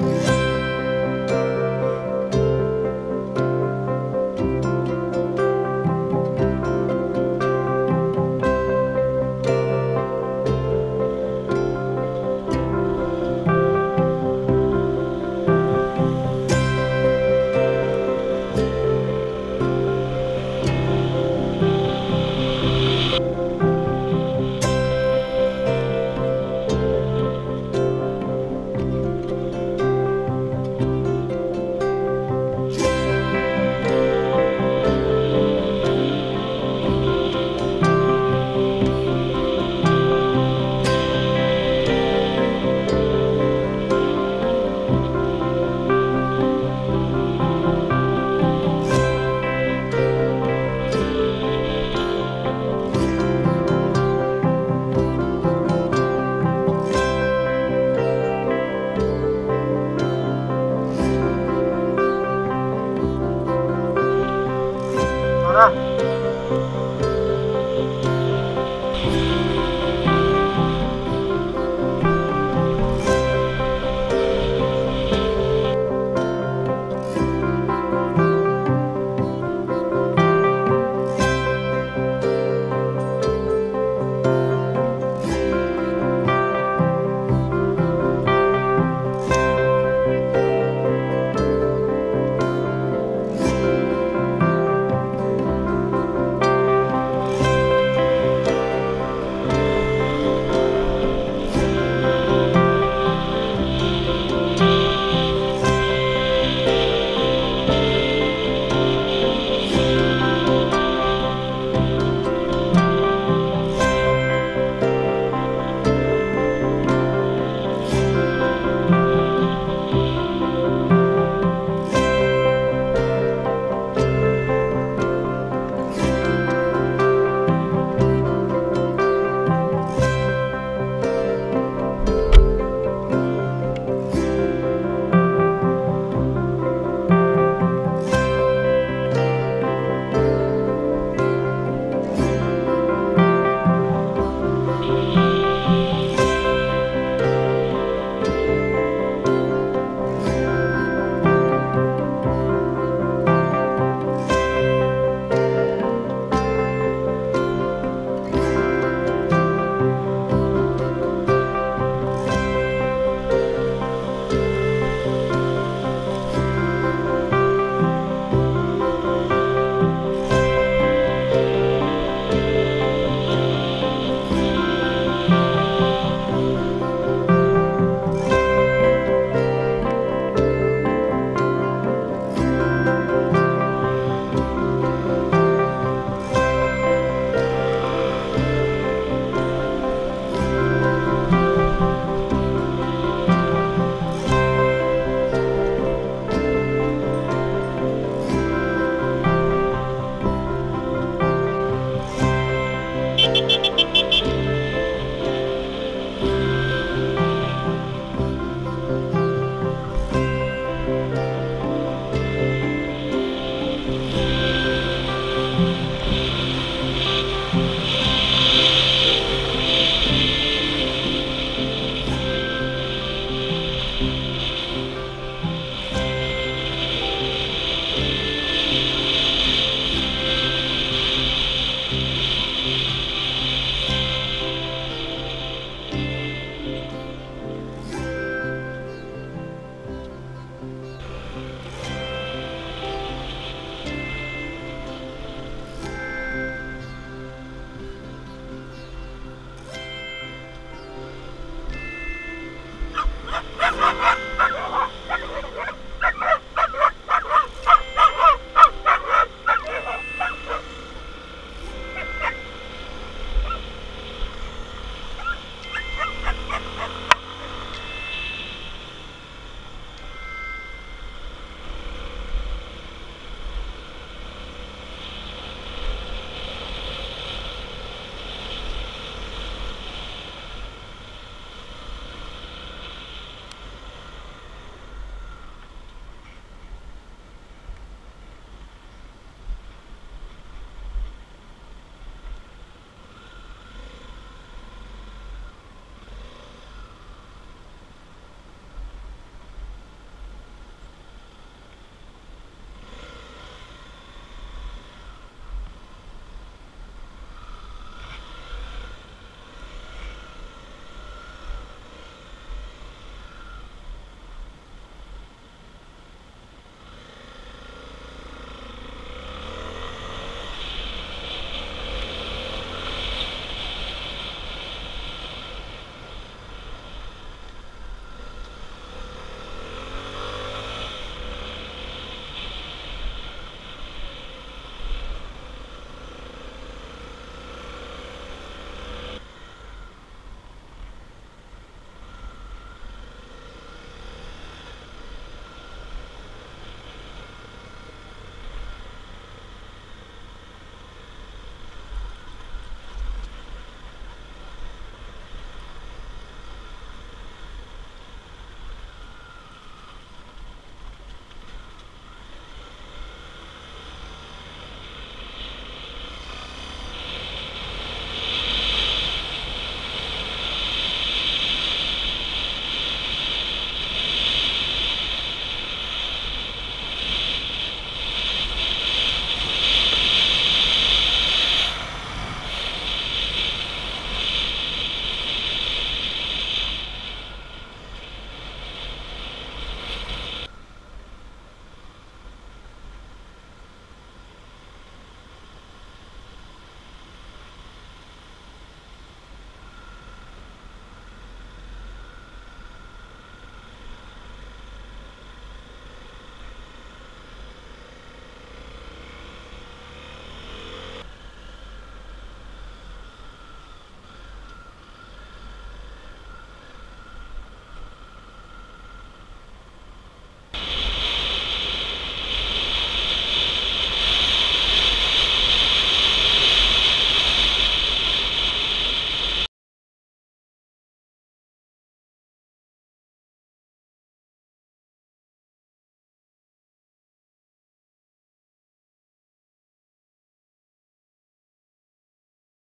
Yeah.